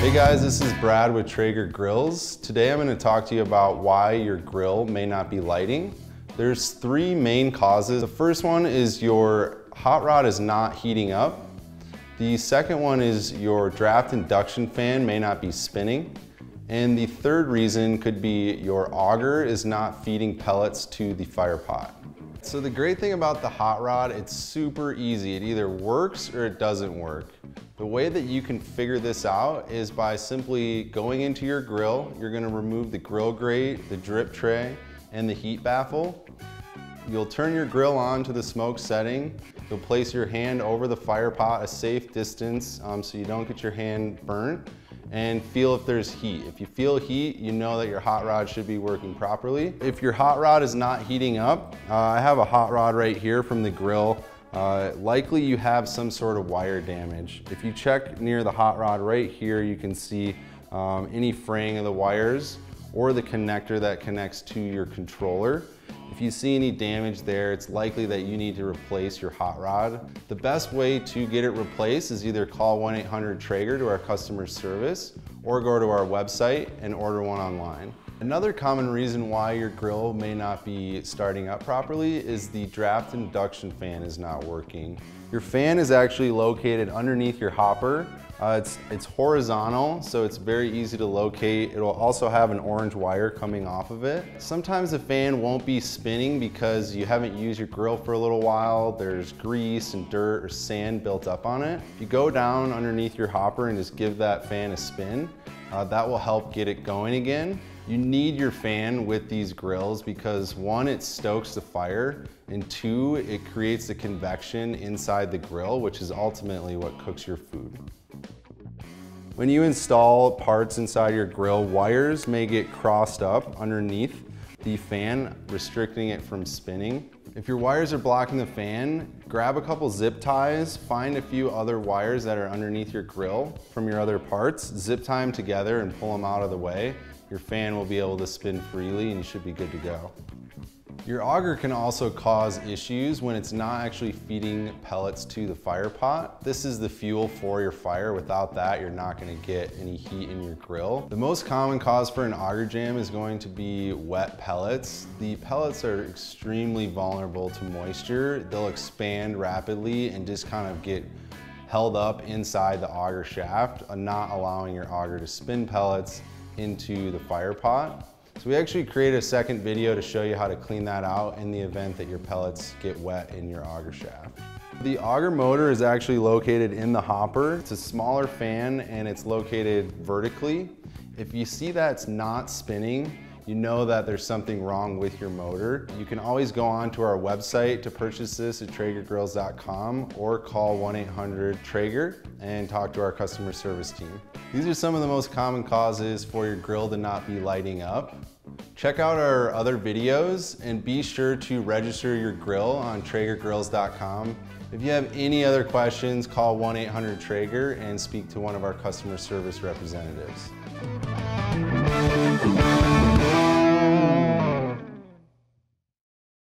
Hey guys, this is Brad with Traeger Grills. Today I'm going to talk to you about why your grill may not be lighting. There's three main causes. The first one is your hot rod is not heating up. The second one is your draft induction fan may not be spinning. And the third reason could be your auger is not feeding pellets to the fire pot. So the great thing about the hot rod, it's super easy. It either works or it doesn't work. The way that you can figure this out is by simply going into your grill. You're gonna remove the grill grate, the drip tray, and the heat baffle. You'll turn your grill on to the smoke setting. You'll place your hand over the fire pot a safe distance um, so you don't get your hand burnt and feel if there's heat. If you feel heat, you know that your hot rod should be working properly. If your hot rod is not heating up, uh, I have a hot rod right here from the grill. Uh, likely you have some sort of wire damage. If you check near the hot rod right here, you can see um, any fraying of the wires or the connector that connects to your controller. If you see any damage there, it's likely that you need to replace your hot rod. The best way to get it replaced is either call 1-800-TRAEGER to our customer service or go to our website and order one online. Another common reason why your grill may not be starting up properly is the draft induction fan is not working. Your fan is actually located underneath your hopper. Uh, it's, it's horizontal, so it's very easy to locate. It'll also have an orange wire coming off of it. Sometimes the fan won't be spinning because you haven't used your grill for a little while. There's grease and dirt or sand built up on it. If you go down underneath your hopper and just give that fan a spin, uh, that will help get it going again. You need your fan with these grills because one, it stokes the fire, and two, it creates the convection inside the grill, which is ultimately what cooks your food. When you install parts inside your grill, wires may get crossed up underneath the fan, restricting it from spinning. If your wires are blocking the fan, grab a couple zip ties, find a few other wires that are underneath your grill from your other parts, zip tie them together and pull them out of the way your fan will be able to spin freely and you should be good to go. Your auger can also cause issues when it's not actually feeding pellets to the fire pot. This is the fuel for your fire. Without that, you're not gonna get any heat in your grill. The most common cause for an auger jam is going to be wet pellets. The pellets are extremely vulnerable to moisture. They'll expand rapidly and just kind of get held up inside the auger shaft, uh, not allowing your auger to spin pellets into the fire pot. So we actually created a second video to show you how to clean that out in the event that your pellets get wet in your auger shaft. The auger motor is actually located in the hopper. It's a smaller fan and it's located vertically. If you see that it's not spinning, you know that there's something wrong with your motor. You can always go on to our website to purchase this at TraegerGrills.com or call 1-800-TRAEGER and talk to our customer service team. These are some of the most common causes for your grill to not be lighting up. Check out our other videos and be sure to register your grill on TraegerGrills.com. If you have any other questions, call 1-800-TRAEGER and speak to one of our customer service representatives. Thank you.